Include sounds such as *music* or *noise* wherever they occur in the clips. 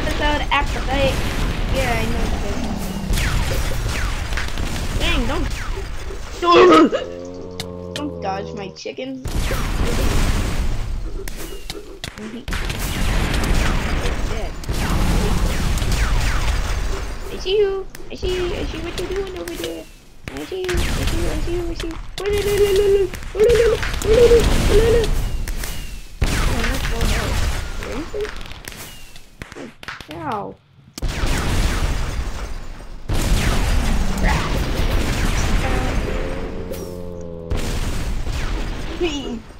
episode after that. Yeah, I know. Dang, don't. *laughs* Don't dodge my chicken. I see you. I see. I see what you're doing over there. I see you. I see you. I see you. I see you. Oh, let's go now. Where is it? Ow. Me. *laughs*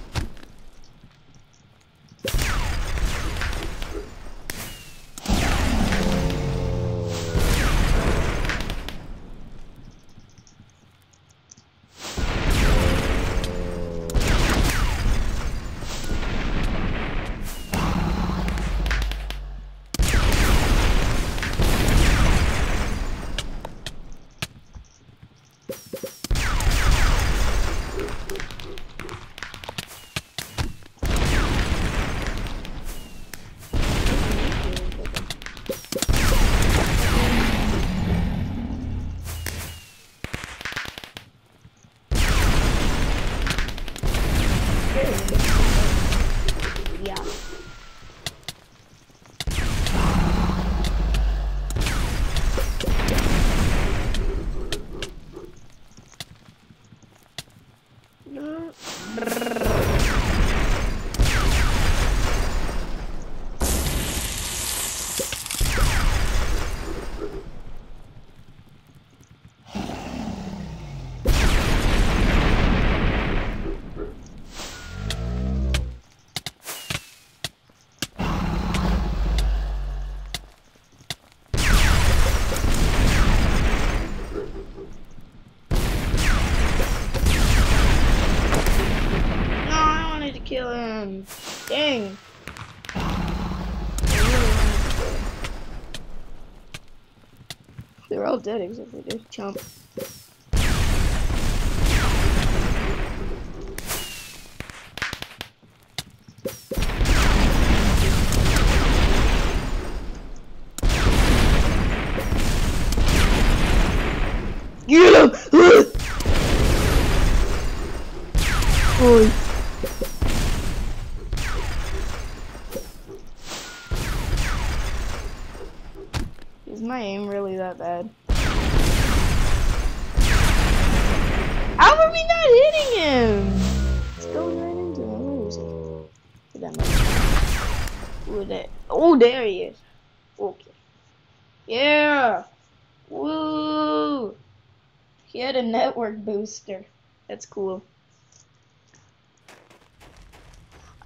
Dang. They're all dead except for this chump. Him! *laughs* Oi. Is my aim really that bad? How are we not hitting him? It's going right into him. Where is he? That Who that? Oh, there he is. Okay. Yeah. Woo. He had a network booster. That's cool.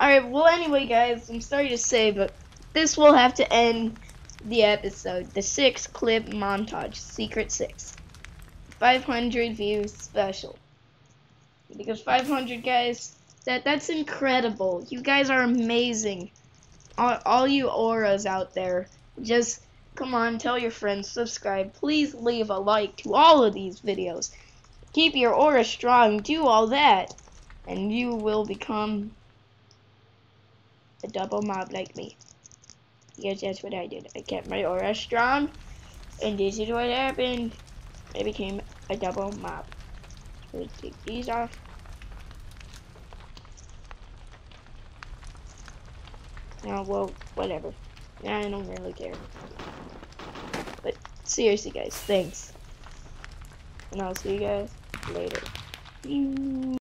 Alright, well, anyway, guys, I'm sorry to say, but this will have to end the episode. The six clip montage, Secret Six. 500 views special. Because 500 guys, that that's incredible. You guys are amazing. All, all you auras out there, just come on, tell your friends, subscribe. Please leave a like to all of these videos. Keep your aura strong, do all that, and you will become a double mob like me. Because that's what I did. I kept my aura strong, and this is what happened. I became a double mob. So let's take these off. Now, well, whatever. I don't really care. But seriously, guys, thanks. And I'll see you guys later.